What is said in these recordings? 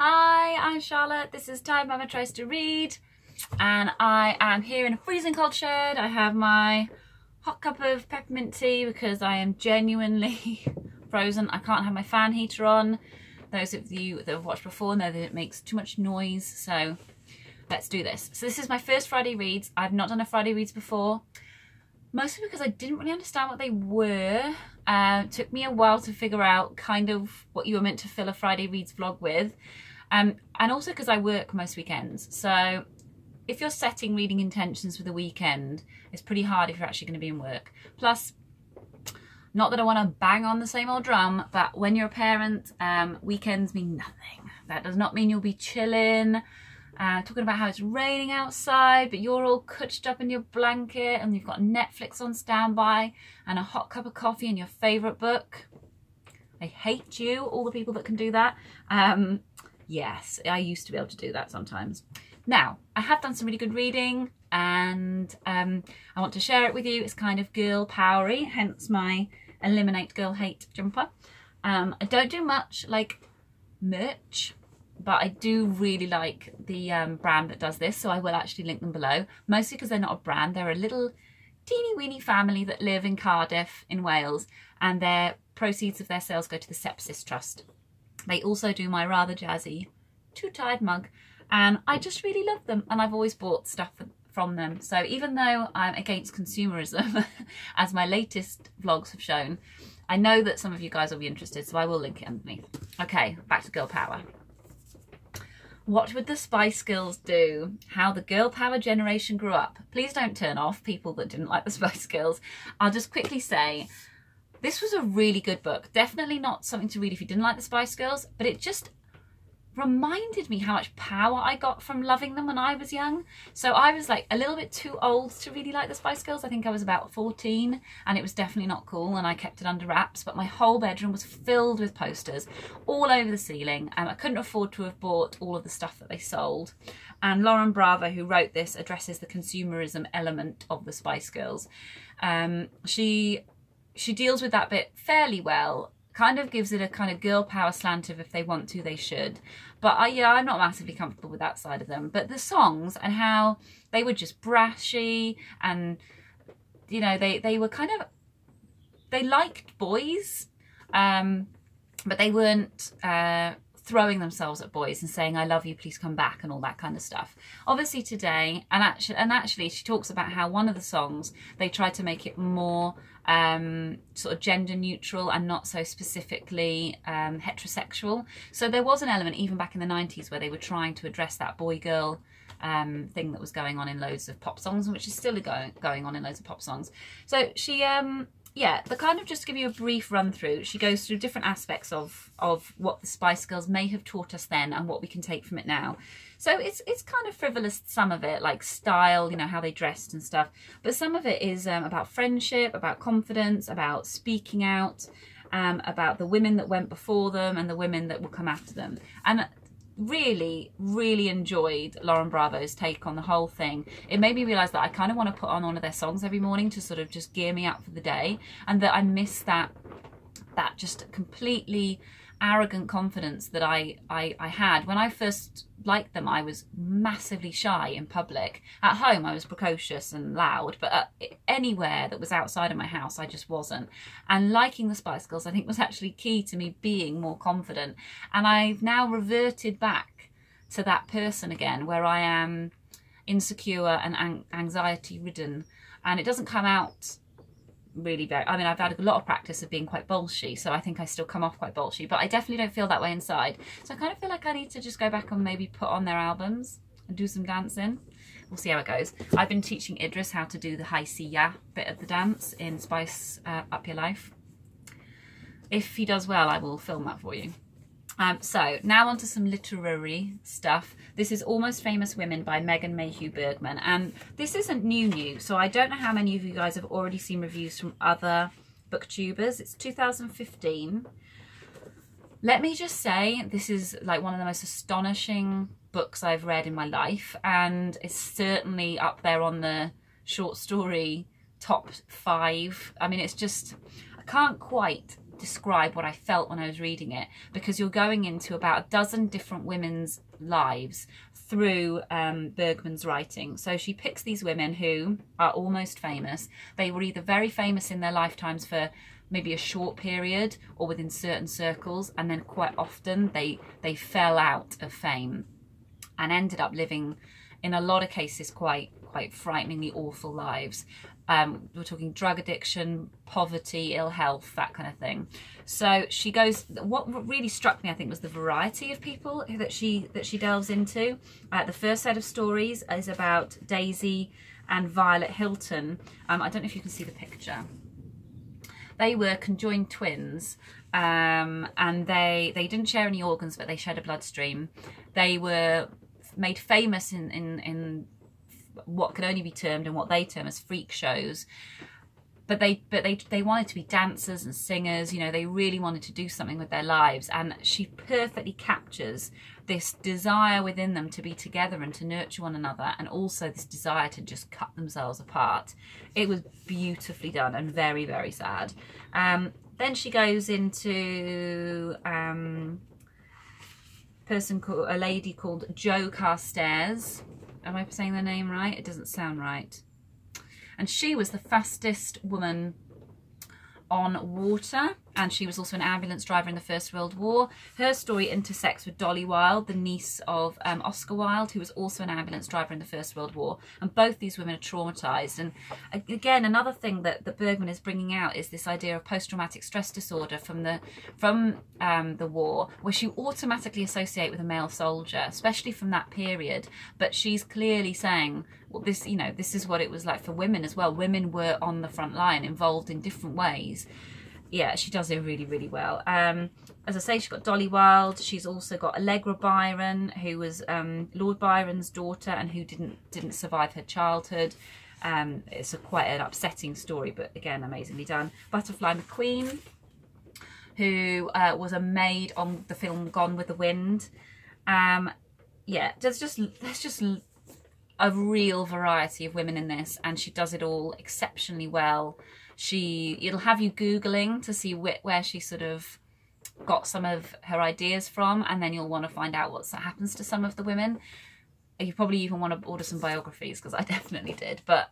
Hi, I'm Charlotte. This is Tired Mama Tries to Read, and I am here in a freezing cold shed. I have my hot cup of peppermint tea because I am genuinely frozen. I can't have my fan heater on. Those of you that have watched before know that it makes too much noise, so let's do this. So this is my first Friday reads. I've not done a Friday reads before, mostly because I didn't really understand what they were. Uh, it took me a while to figure out kind of what you were meant to fill a Friday reads vlog with. Um, and also because I work most weekends. So if you're setting reading intentions for the weekend, it's pretty hard if you're actually going to be in work. Plus, not that I want to bang on the same old drum, but when you're a parent, um, weekends mean nothing. That does not mean you'll be chilling, uh, talking about how it's raining outside, but you're all cutched up in your blanket and you've got Netflix on standby and a hot cup of coffee and your favourite book. I hate you, all the people that can do that. Um, Yes, I used to be able to do that sometimes. Now, I have done some really good reading and um, I want to share it with you. It's kind of girl powery, hence my Eliminate Girl Hate jumper. Um, I don't do much like merch, but I do really like the um, brand that does this, so I will actually link them below. Mostly because they're not a brand, they're a little teeny weeny family that live in Cardiff in Wales and their proceeds of their sales go to the Sepsis Trust. They also do my rather jazzy Too Tired mug and I just really love them and I've always bought stuff from them. So even though I'm against consumerism, as my latest vlogs have shown, I know that some of you guys will be interested, so I will link it underneath. Okay, back to girl power. What would the Spice Girls do? How the girl power generation grew up. Please don't turn off people that didn't like the Spice Girls. I'll just quickly say this was a really good book. Definitely not something to read if you didn't like the Spice Girls, but it just reminded me how much power I got from loving them when I was young. So I was like a little bit too old to really like the Spice Girls. I think I was about 14 and it was definitely not cool and I kept it under wraps. But my whole bedroom was filled with posters all over the ceiling and I couldn't afford to have bought all of the stuff that they sold. And Lauren Bravo, who wrote this, addresses the consumerism element of the Spice Girls. Um, she she deals with that bit fairly well kind of gives it a kind of girl power slant of if they want to they should. But I, yeah i'm not massively comfortable with that side of them. But the songs and how they were just brashy and you know they they were kind of they liked boys um but they weren't uh throwing themselves at boys and saying i love you please come back and all that kind of stuff obviously today and actually and actually she talks about how one of the songs they tried to make it more um, sort of gender neutral and not so specifically um, heterosexual. So there was an element even back in the 90s where they were trying to address that boy girl um, thing that was going on in loads of pop songs, which is still going going on in loads of pop songs. So she, um, yeah, the kind of just give you a brief run through, she goes through different aspects of of what the Spice Girls may have taught us then and what we can take from it now. So it's it's kind of frivolous, some of it, like style, you know, how they dressed and stuff. But some of it is um, about friendship, about confidence, about speaking out, um, about the women that went before them and the women that will come after them. And really, really enjoyed Lauren Bravo's take on the whole thing. It made me realise that I kind of want to put on one of their songs every morning to sort of just gear me up for the day and that I miss that that just completely arrogant confidence that I, I, I had. When I first liked them, I was massively shy in public. At home, I was precocious and loud, but uh, anywhere that was outside of my house, I just wasn't. And liking the Spice Girls, I think, was actually key to me being more confident. And I've now reverted back to that person again, where I am insecure and anxiety ridden. And it doesn't come out really very I mean I've had a lot of practice of being quite bolshy so I think I still come off quite bolshy but I definitely don't feel that way inside. So I kind of feel like I need to just go back and maybe put on their albums and do some dancing. We'll see how it goes. I've been teaching Idris how to do the high C ya bit of the dance in Spice uh, Up Your Life. If he does well I will film that for you um, so now on to some literary stuff. This is Almost Famous Women by Megan Mayhew Bergman. And this isn't new new, so I don't know how many of you guys have already seen reviews from other booktubers. It's 2015. Let me just say, this is like one of the most astonishing books I've read in my life. And it's certainly up there on the short story top five. I mean, it's just, I can't quite describe what I felt when I was reading it because you're going into about a dozen different women's lives through um, Bergman's writing. So she picks these women who are almost famous. They were either very famous in their lifetimes for maybe a short period or within certain circles, and then quite often they they fell out of fame and ended up living, in a lot of cases, quite quite frighteningly awful lives. Um, we're talking drug addiction, poverty, ill health, that kind of thing. So she goes. What really struck me, I think, was the variety of people that she that she delves into. Uh, the first set of stories is about Daisy and Violet Hilton. Um, I don't know if you can see the picture. They were conjoined twins, um, and they they didn't share any organs, but they shared a bloodstream. They were made famous in in in what can only be termed and what they term as freak shows. But they but they they wanted to be dancers and singers you know they really wanted to do something with their lives. And she perfectly captures this desire within them to be together and to nurture one another and also this desire to just cut themselves apart. It was beautifully done and very very sad. Um, then she goes into um, person called a lady called joe Carstairs Am I saying the name right? It doesn't sound right. And she was the fastest woman on water and she was also an ambulance driver in the First World War. Her story intersects with Dolly Wilde, the niece of um, Oscar Wilde, who was also an ambulance driver in the First World War. And both these women are traumatised. And again, another thing that, that Bergman is bringing out is this idea of post-traumatic stress disorder from the from um, the war, which you automatically associate with a male soldier, especially from that period. But she's clearly saying, well, this, you know, this is what it was like for women as well. Women were on the front line, involved in different ways yeah, she does it really, really well. Um, as I say, she's got Dolly Wilde. She's also got Allegra Byron, who was um, Lord Byron's daughter and who didn't didn't survive her childhood. Um, it's a quite an upsetting story, but again, amazingly done. Butterfly McQueen, who uh, was a maid on the film Gone with the Wind. Um, yeah, there's just there's just a real variety of women in this, and she does it all exceptionally well she it'll have you googling to see wh where she sort of got some of her ideas from and then you'll want to find out what happens to some of the women. You probably even want to order some biographies because I definitely did but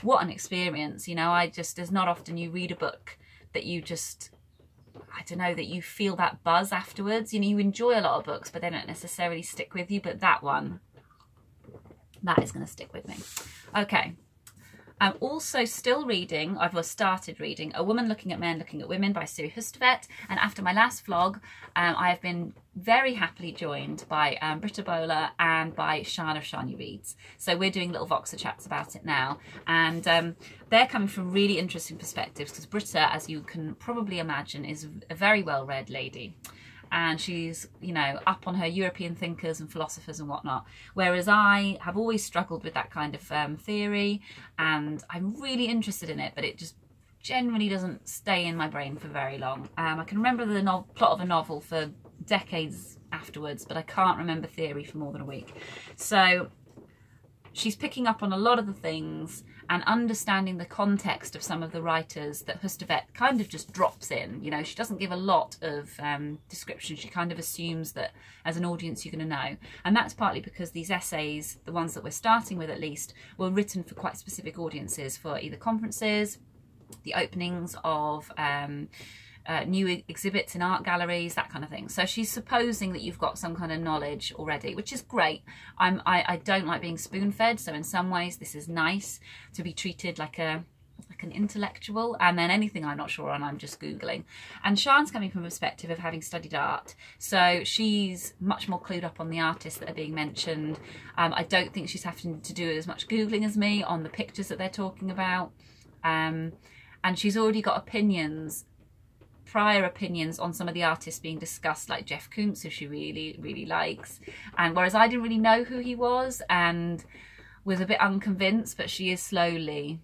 what an experience you know? I just there's not often you read a book that you just I don't know that you feel that buzz afterwards. You know you enjoy a lot of books but they don't necessarily stick with you but that one that is going to stick with me. Okay I'm also still reading, I've started reading, A Woman Looking at Men, Looking at Women by Siri Hustvedt. And after my last vlog, um, I have been very happily joined by um, Britta Bowler and by Shan of Shania Reads. So we're doing little Voxer chats about it now. And um, they're coming from really interesting perspectives because Britta, as you can probably imagine, is a very well-read lady and she's, you know, up on her European thinkers and philosophers and whatnot. Whereas I have always struggled with that kind of um, theory and I'm really interested in it, but it just generally doesn't stay in my brain for very long. Um, I can remember the no plot of a novel for decades afterwards, but I can't remember theory for more than a week. So she's picking up on a lot of the things and understanding the context of some of the writers that Hustvedt kind of just drops in. You know, she doesn't give a lot of um, description. She kind of assumes that as an audience you're going to know. And that's partly because these essays, the ones that we're starting with at least, were written for quite specific audiences for either conferences, the openings of um, uh, new exhibits in art galleries, that kind of thing. So she's supposing that you've got some kind of knowledge already, which is great. I'm, I, I don't like being spoon-fed, so in some ways this is nice to be treated like a like an intellectual. And then anything I'm not sure on I'm just googling. And Shan's coming from a perspective of having studied art. So she's much more clued up on the artists that are being mentioned. Um, I don't think she's having to do as much googling as me on the pictures that they're talking about. Um, and she's already got opinions prior opinions on some of the artists being discussed, like Jeff Koons, who she really, really likes. And whereas I didn't really know who he was and was a bit unconvinced, but she is slowly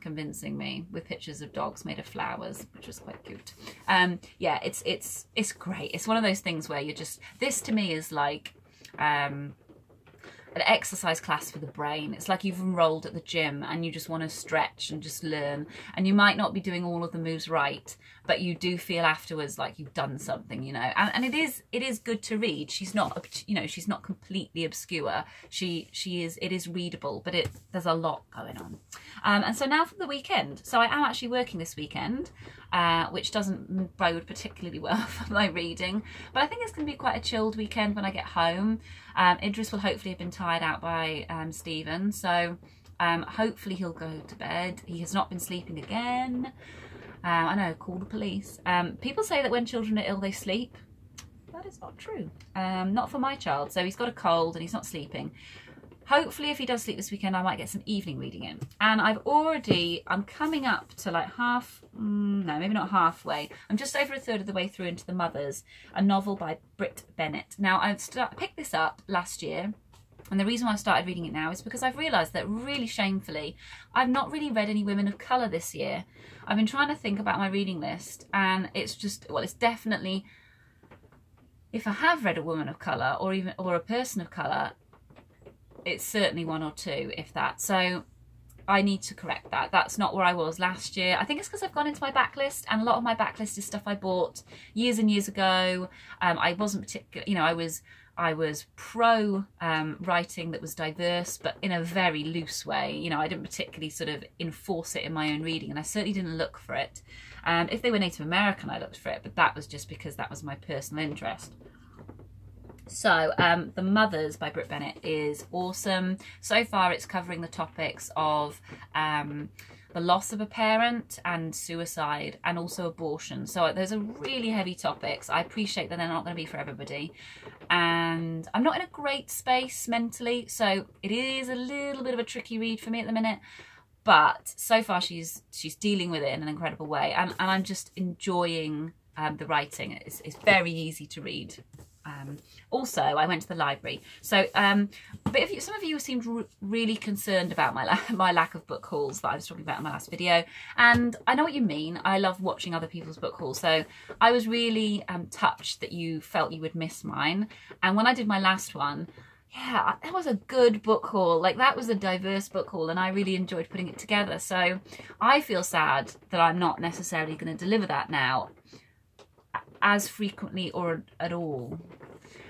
convincing me with pictures of dogs made of flowers, which was quite cute. Um, yeah, it's it's it's great. It's one of those things where you're just this to me is like um, an exercise class for the brain. It's like you've enrolled at the gym and you just want to stretch and just learn. And you might not be doing all of the moves right, but you do feel afterwards like you've done something, you know. And, and it is it is good to read. She's not you know she's not completely obscure. She she is it is readable, but it there's a lot going on. Um, and so now for the weekend. So I am actually working this weekend, uh, which doesn't bode particularly well for my reading. But I think it's going to be quite a chilled weekend when I get home. Um, Idris will hopefully have been tired out by um, Stephen, so um, hopefully he'll go to bed. He has not been sleeping again. Uh, I know, call the police. Um, people say that when children are ill, they sleep. That is not true. Um, not for my child. So he's got a cold and he's not sleeping. Hopefully, if he does sleep this weekend, I might get some evening reading in. And I've already, I'm coming up to like half, mm, no, maybe not halfway. I'm just over a third of the way through into The Mothers, a novel by Brit Bennett. Now, I picked this up last year. And the reason why I started reading it now is because I've realised that really shamefully, I've not really read any women of colour this year. I've been trying to think about my reading list and it's just, well, it's definitely, if I have read a woman of colour or even, or a person of colour, it's certainly one or two, if that. So I need to correct that. That's not where I was last year. I think it's because I've gone into my backlist and a lot of my backlist is stuff I bought years and years ago. Um, I wasn't particular, you know, I was I was pro um, writing that was diverse, but in a very loose way. You know, I didn't particularly sort of enforce it in my own reading, and I certainly didn't look for it. And if they were Native American, I looked for it, but that was just because that was my personal interest. So, um, The Mothers by Brit Bennett is awesome. So far, it's covering the topics of um, the loss of a parent and suicide and also abortion. So, those are really heavy topics. I appreciate that they're not going to be for everybody. And I'm not in a great space mentally, so it is a little bit of a tricky read for me at the minute but so far she's she's dealing with it in an incredible way and, and i'm just enjoying um, the writing it's, it's very easy to read um, also, I went to the library. So, um, but if you, some of you seemed really concerned about my la my lack of book hauls that I was talking about in my last video, and I know what you mean. I love watching other people's book hauls, so I was really um, touched that you felt you would miss mine. And when I did my last one, yeah, that was a good book haul. Like that was a diverse book haul, and I really enjoyed putting it together. So I feel sad that I'm not necessarily going to deliver that now as frequently or at all.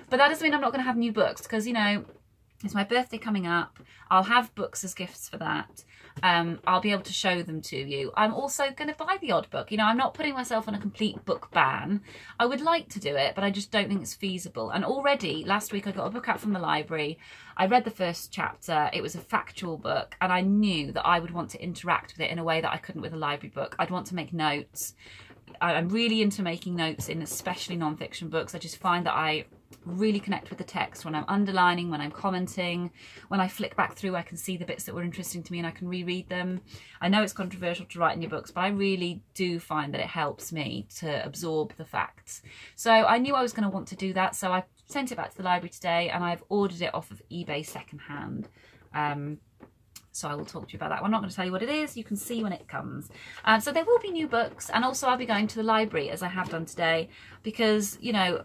But that doesn't mean I'm not going to have new books because, you know, it's my birthday coming up. I'll have books as gifts for that. Um, I'll be able to show them to you. I'm also going to buy the odd book. You know, I'm not putting myself on a complete book ban. I would like to do it, but I just don't think it's feasible. And already last week I got a book out from the library. I read the first chapter. It was a factual book, and I knew that I would want to interact with it in a way that I couldn't with a library book. I'd want to make notes. I'm really into making notes in especially non-fiction books. I just find that I really connect with the text when I'm underlining, when I'm commenting, when I flick back through I can see the bits that were interesting to me and I can reread them. I know it's controversial to write in your books but I really do find that it helps me to absorb the facts. So I knew I was going to want to do that so I sent it back to the library today and I've ordered it off of eBay secondhand. Um, so I will talk to you about that. I'm not going to tell you what it is. You can see when it comes. Um, so there will be new books and also I'll be going to the library as I have done today because, you know,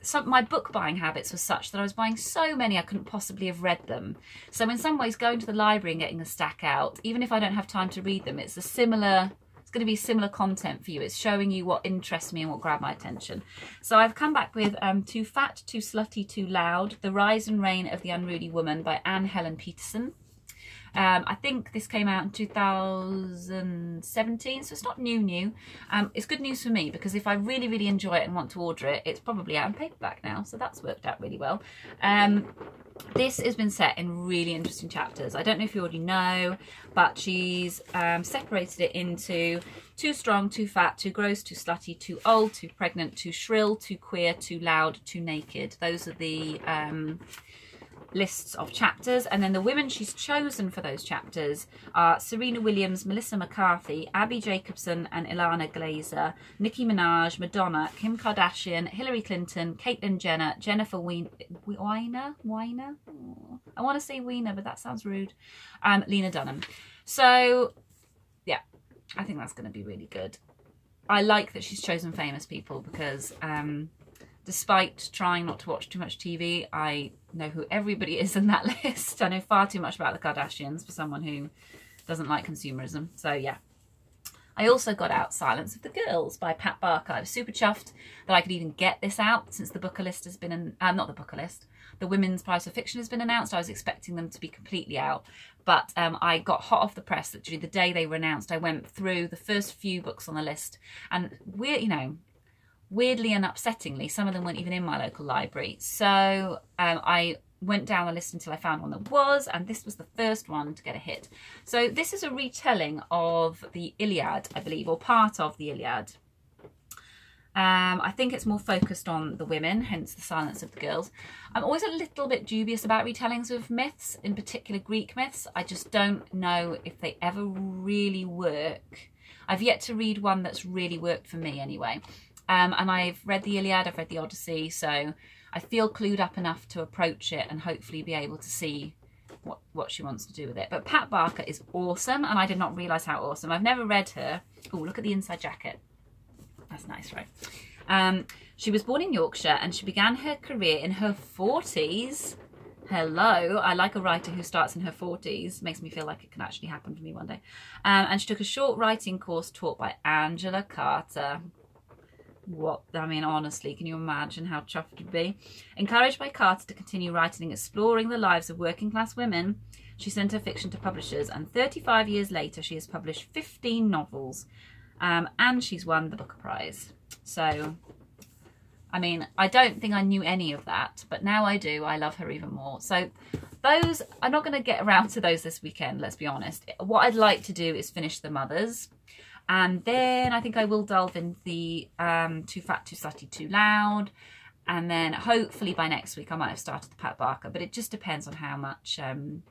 some, my book buying habits were such that I was buying so many I couldn't possibly have read them. So in some ways going to the library and getting a stack out, even if I don't have time to read them, it's a similar it's going to be similar content for you. It's showing you what interests me and what grabbed my attention. So I've come back with um, Too Fat, Too Slutty, Too Loud, The Rise and Reign of the Unruly Woman by Anne Helen Petersen. Um, I think this came out in 2017, so it's not new new. Um, it's good news for me because if I really, really enjoy it and want to order it, it's probably out in paperback now, so that's worked out really well. Um, this has been set in really interesting chapters. I don't know if you already know, but she's um, separated it into too strong, too fat, too gross, too slutty, too old, too pregnant, too shrill, too queer, too loud, too naked. Those are the um, lists of chapters and then the women she's chosen for those chapters are Serena Williams, Melissa McCarthy, Abbi Jacobson and Ilana Glazer, Nicki Minaj, Madonna, Kim Kardashian, Hillary Clinton, Caitlyn Jenner, Jennifer Weiner, Weiner? Weiner? I want to say Weiner but that sounds rude, um, Lena Dunham. So yeah, I think that's going to be really good. I like that she's chosen famous people because um, despite trying not to watch too much TV, I know who everybody is in that list. I know far too much about the Kardashians for someone who doesn't like consumerism. So yeah. I also got out Silence of the Girls by Pat Barker. I was super chuffed that I could even get this out since the Booker list has been, an, uh, not the Booker list, the Women's Prize for Fiction has been announced. I was expecting them to be completely out, but um, I got hot off the press that during the day they were announced, I went through the first few books on the list, and we're, you know, weirdly and upsettingly, some of them weren't even in my local library. So um, I went down the list until I found one that was, and this was the first one to get a hit. So this is a retelling of the Iliad, I believe, or part of the Iliad. Um, I think it's more focused on the women, hence the silence of the girls. I'm always a little bit dubious about retellings of myths, in particular Greek myths. I just don't know if they ever really work. I've yet to read one that's really worked for me anyway. Um, and I've read the Iliad, I've read the Odyssey, so I feel clued up enough to approach it and hopefully be able to see what, what she wants to do with it. But Pat Barker is awesome, and I did not realise how awesome. I've never read her. Oh, look at the inside jacket. That's nice, right? Um, she was born in Yorkshire and she began her career in her 40s. Hello, I like a writer who starts in her 40s. Makes me feel like it can actually happen for me one day. Um, and she took a short writing course taught by Angela Carter what I mean, honestly, can you imagine how chuffed you'd be? Encouraged by Carter to continue writing and exploring the lives of working class women, she sent her fiction to publishers, and 35 years later, she has published 15 novels, um, and she's won the Booker Prize. So, I mean, I don't think I knew any of that, but now I do. I love her even more. So, those, I'm not going to get around to those this weekend, let's be honest. What I'd like to do is finish the Mothers and then I think I will delve into the um, Too Fat, Too Slutty, Too Loud. And then hopefully by next week I might have started the Pat Barker, but it just depends on how much um,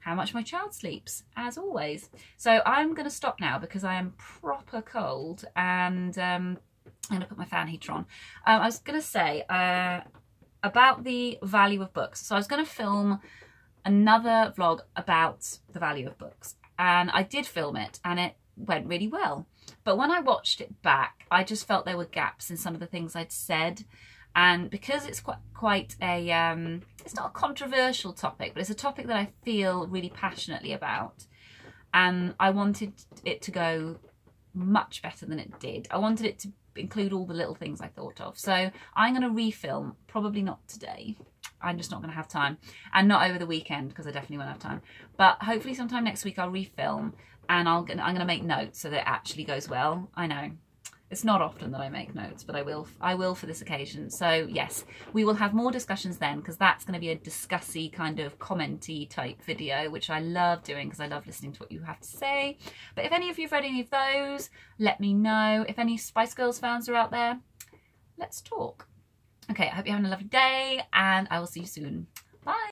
how much my child sleeps, as always. So I'm going to stop now because I am proper cold and um, I'm going to put my fan heater on. Um, I was going to say uh, about the value of books. So I was going to film another vlog about the value of books and I did film it and it went really well. But when I watched it back, I just felt there were gaps in some of the things I'd said. And because it's quite quite a, um, it's not a controversial topic, but it's a topic that I feel really passionately about. And I wanted it to go much better than it did. I wanted it to include all the little things I thought of. So I'm going to refilm, probably not today. I'm just not going to have time. And not over the weekend because I definitely won't have time. But hopefully sometime next week I'll refilm and I'll, I'm going to make notes so that it actually goes well. I know. It's not often that I make notes, but I will I will for this occasion. So yes, we will have more discussions then because that's going to be a discussy kind of commenty type video, which I love doing because I love listening to what you have to say. But if any of you have read any of those, let me know. If any Spice Girls fans are out there, let's talk. Okay, I hope you're having a lovely day and I will see you soon. Bye.